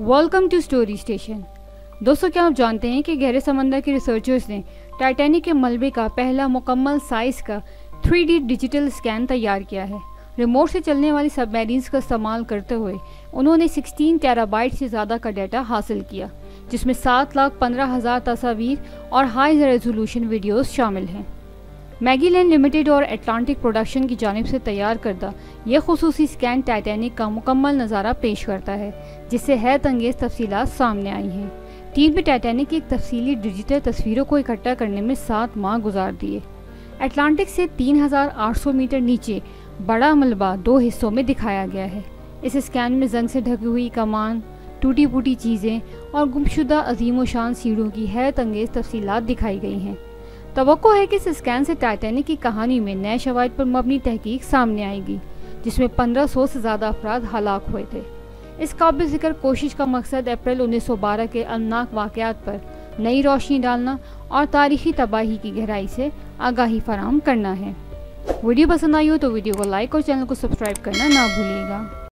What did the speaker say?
Welcome to story station दोस्तों, क्या आप जानते हैं कि गहरे समंदर के रिसर्चर्स ने टाइटैनिक के मलबे का पहला मुकम्मल साइज़ का 3D डिजिटल स्कैन तैयार किया है। रिमोट से चलने वाली सबमरीन्स का इस्तेमाल करते हुए उन्होंने 16 टेराबाइट से ज़्यादा का डाटा हासिल किया, जिसमें सात लाख पंद्रह हज़ार तस्वीर और हाई रेजोल्यूशन वीडियोस शामिल हैं। मैगीलैंड लिमिटेड और एटलांटिक प्रोडक्शन की जानब से तैयार करदा यह खसूसी स्कैन टाइटैनिक का मुकम्मल नज़ारा पेश करता है जिससे हैरत अंगेज़ तफसीत सामने आई हैं। टीम ने टाइटैनिक की एक तफसीली डिजिटल तस्वीरों को इकट्ठा करने में सात माह गुजार दिए। एटलांटिक से 3,800 मीटर नीचे बड़ा मलबा दो हिस्सों में दिखाया गया है। इस स्कैन में जंग से ढकी हुई कमान टूटी फूटी चीज़ें और गुमशुदा अजीम व शान सीढ़ों की हैरत अंगेज़ तफसीत दिखाई गई हैं। तो है कि इस स्कैन से टाइटैनिक की कहानी में नए शवाद पर मबनी तहकीक सामने आएगी, जिसमें 1500 से ज़्यादा अफराद हलाक हुए थे। इस काबिल ज़िक्र कोशिश का मकसद अप्रैल 1912 के अलनाक वाक़ात पर नई रोशनी डालना और तारीखी तबाही की गहराई से आगाही फराम करना है। वीडियो पसंद आई हो तो वीडियो को लाइक और चैनल को सब्सक्राइब करना ना भूलिएगा।